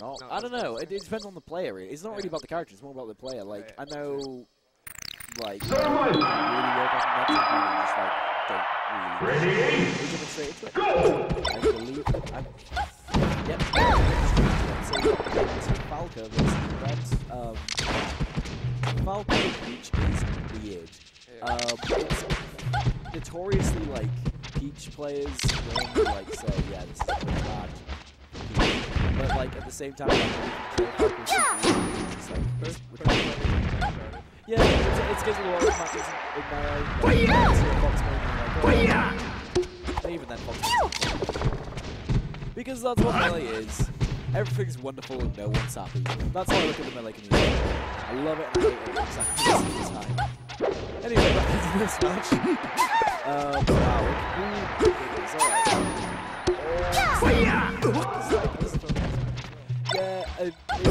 not. No, I don't know. It, it depends on the player. It's not really about the character. It's more about the player. Like yeah, I know, like Sir Michael. really work on mental and just like don't really. Ready? They straight into it. Go! I believe. I, yep. So Falco versus Reb. Um, Falco Peach is weird. Yeah. Um, it's notoriously like Peach players when like say, yeah, this is really bad. But like at the same time, like, Falco super weird. It's like, First, which- first one is it. yeah, it's, it's a lot of matches in my eye. Like, I see a Fox movie, like, even then, Fox. Because that's what Melee is. Everything's wonderful and no one's happy. That's how I look at the Melee community. I love it and I hate it exactly the same time. Anyway, back into this match. Um, wow. Ooh, it's alright. Oh, yeah, it's weird.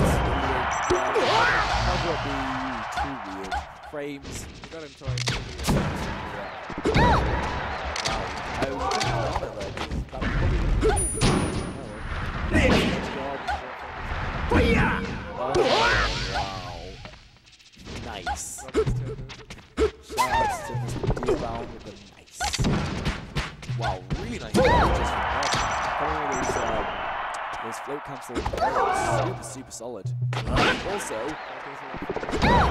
Yeah, how it be too weird? Frames. Got him twice. Wow. I those float cancelling super, super solid. Also, yeah,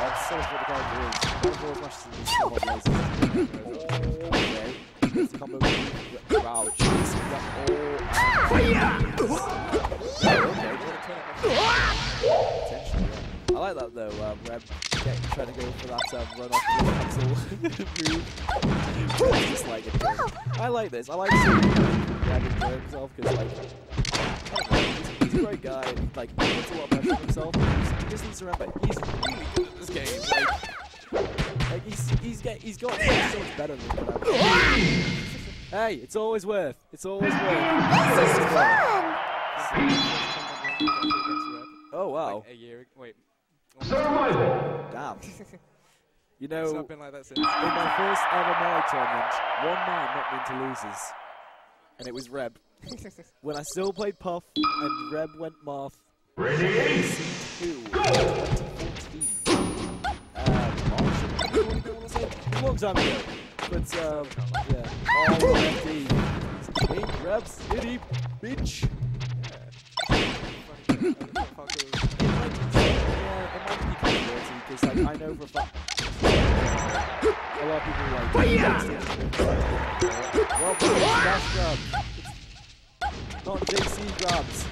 that's sort of what the character is. One of in these combo places. Okay. It's the combo move. Wow, jeez. you got all- Yeah, okay. Potentially, yeah. I like that though, um, get, trying to go for that um, run off the cancel move. Just like it. I like this. I like seeing Reb enjoy himself because like, know, he's, he's a great guy. And, like, he puts a lot of pressure on himself. He just needs to remember he's really good at this game. Like, like he's he's get he's got so much better than whatever. Hey, it's always worth. It's always worth. It's always worth. Oh wow. Like a year. Wait. Sir Michael. Damn. You It's know, not been like that since. in my first ever Melee tournament, one man knocked me into losers. And it was Reb. When I still played Puff and Reb went Marth. Ready? Two, 2014. Uh, March, I don't know what I say. It was a long time ago. But, um, yeah. Oh, FD. Hey, Reb, city, bitch. It might be, yeah, it might be of dirty because like I know for a fact a lot of people like well, but it's dash grab. Not JC grabs.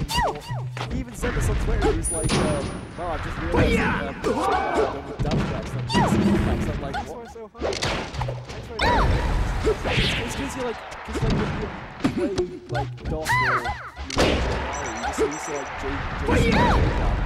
He even said this on Twitter. He was like, um, "Oh, I just realized that um, done with dash grabs, not JC grabs." I'm like, That's why so hard. It's because you like, because like when you play like or you know, you just used to like JC grab.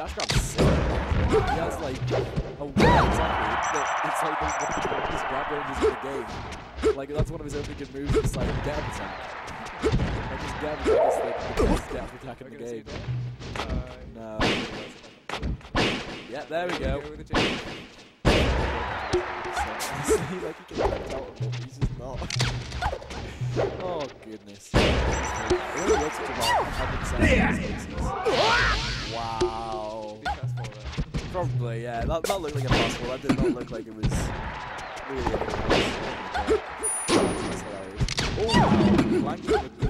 Dash grab's sick. He has like a way exactly. that It's like the, one of the longest grab ranges in the game. Like that's one of his only good moves. It's like dab attack. Like his dab attack is like the best dab attack in the game. No. Yeah, there we go. Like he can of it, he's just not. oh goodness. It works for about 100 seconds. Wow. Probably, yeah. That, that looked like ball. That did not look like it was really. Oh, the...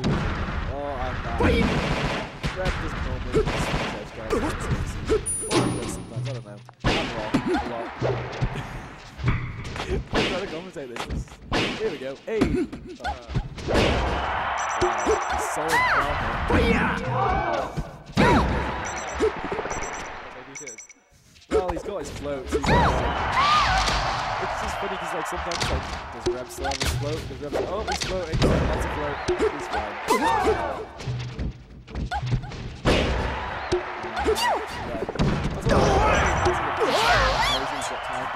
Oh, that. Reb doesn't normally edge guard. Or sometimes, I don't know. I'm wrong. A lot. I'm trying to this. Here we go. Hey! Oh. Wow. Solid ground Well, he's. So he's it's just funny because like sometimes like does Reb still his float? Does Reb oh he's floating? That's a float. He's fine. Like.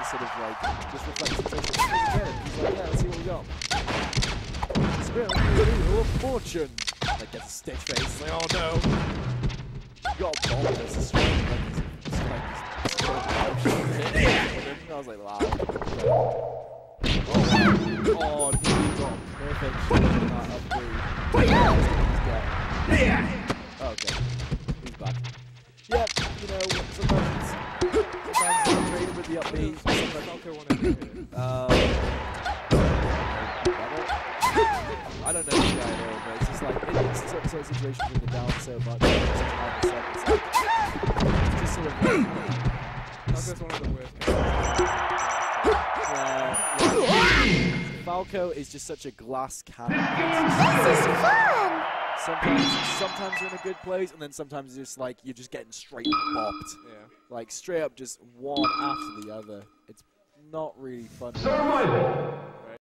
Sort of like just reflect take it again. He's like, yeah, let's see what we got. Spirit of fortune. Like gets a stitch face. Like, oh no. got a bomb that's a strike. Like, was like, wow. Oh, oh nearly got perfect shot on that upgrade. Okay, he's back. Yep, you know, with the you're down so much. It's just sort of like, Falco's one of the worst. Yeah. Falco is just such a glass cannon. This is fun! Sometimes, sometimes you're in a good place, and then sometimes it's just like you're just getting straight bopped, Yeah. like straight up, just one after the other. It's not really fun. Survival.